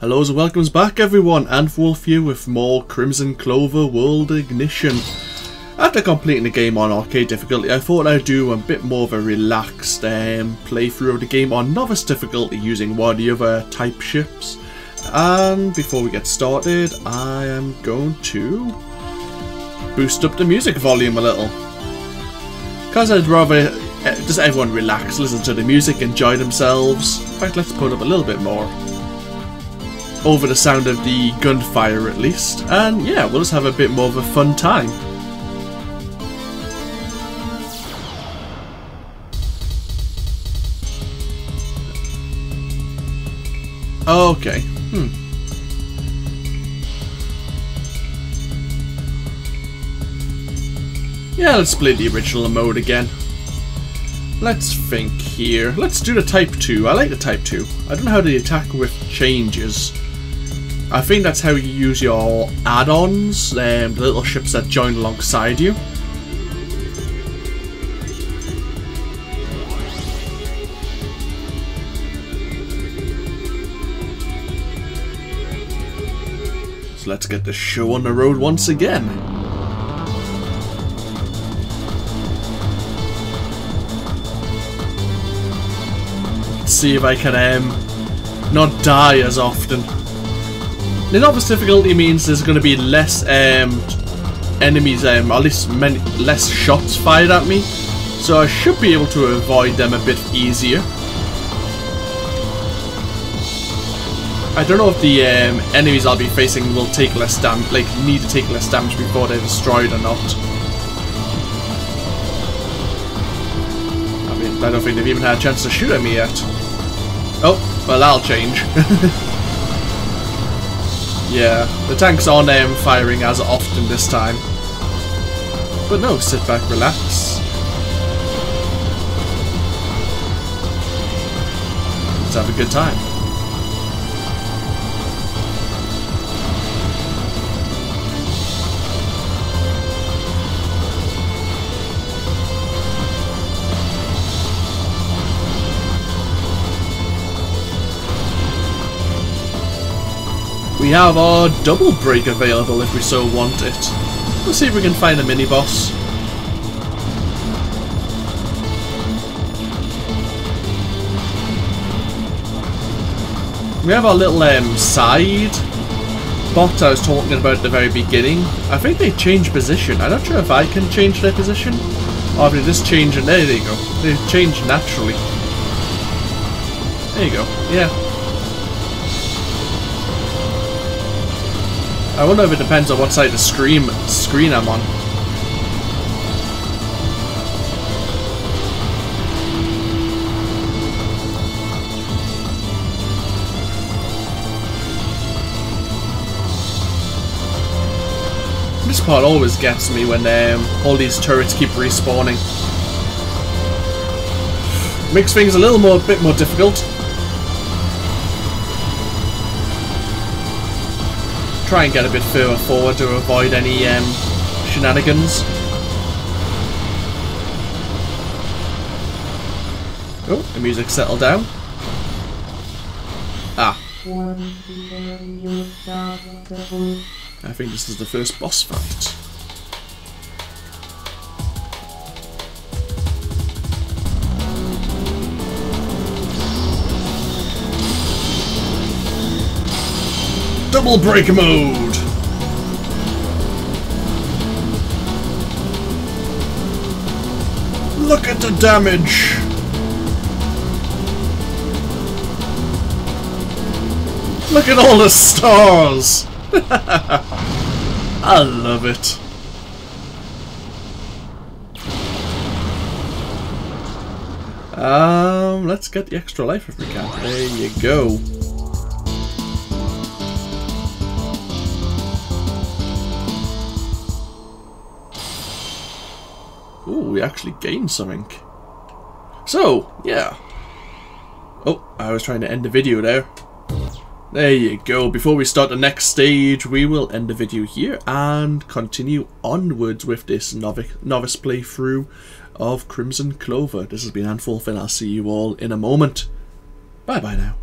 Hello and welcomes back everyone, AnthWolf here with more Crimzon Clover World Ignition. After completing the game on arcade difficulty, I thought I'd do a bit more of a relaxed um, playthrough of the game on novice difficulty using one of the other type ships. And before we get started, I am going to boost up the music volume a little. Because I'd rather just everyone relax, listen to the music, enjoy themselves. In fact, let's put up a little bit more. Over the sound of the gunfire at least. And yeah, we'll just have a bit more of a fun time. Okay. Hmm. Yeah, let's play the original mode again. Let's think here. Let's do the Type 2. I like the Type 2. I don't know how the attack with changes. I think that's how you use your add-ons, um, the little ships that join alongside you. So let's get the show on the road once again. See if I can um, not die as often. The novice difficulty means there's going to be less um, enemies, um, at least many, less shots fired at me. So I should be able to avoid them a bit easier. I don't know if the um, enemies I'll be facing will take less damage, like need to take less damage before they're destroyed or not. I mean, I don't think they've even had a chance to shoot at me yet. Oh, well that'll change. yeah, the tanks aren't um, firing as often this time. But no, sit back, relax. Let's have a good time. We have our double break available if we so want it. Let's see if we can find a mini boss. We have our little um, side bot I was talking about at the very beginning. I think they changed position. I'm not sure if I can change their position. Or if they just change it. There they go. They change naturally. There you go. Yeah, I wonder if it depends on what side of the screen, screen I'm on. This part always gets me when um, all these turrets keep respawning. Makes things a little more, bit more difficult. Try and get a bit further forward to avoid any um, shenanigans. Oh, the music settled down. Ah. I think this is the first boss fight. Double break mode! Look at the damage! Look at all the stars! I love it. Um, let's get the extra life if we can. There you go. We actually gained something. So, yeah. Oh, I was trying to end the video there. There you go. Before we start the next stage, we will end the video here and continue onwards with this novice, novice playthrough of Crimzon Clover. This has been AnthWolf and I'll see you all in a moment. Bye bye now.